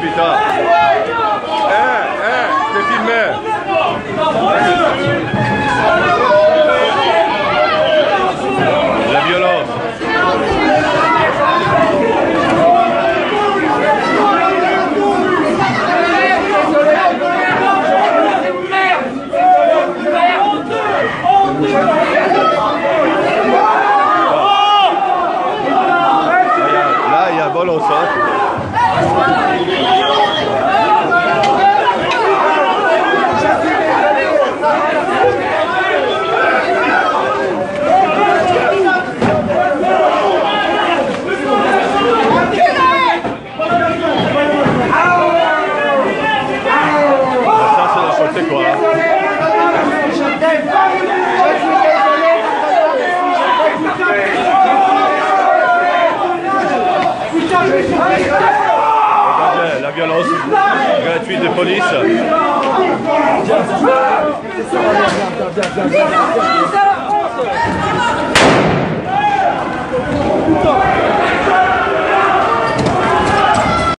putain. Eh, eh. La violence. Là, il y a vol au sol. Regardez, la violence gratuite de police.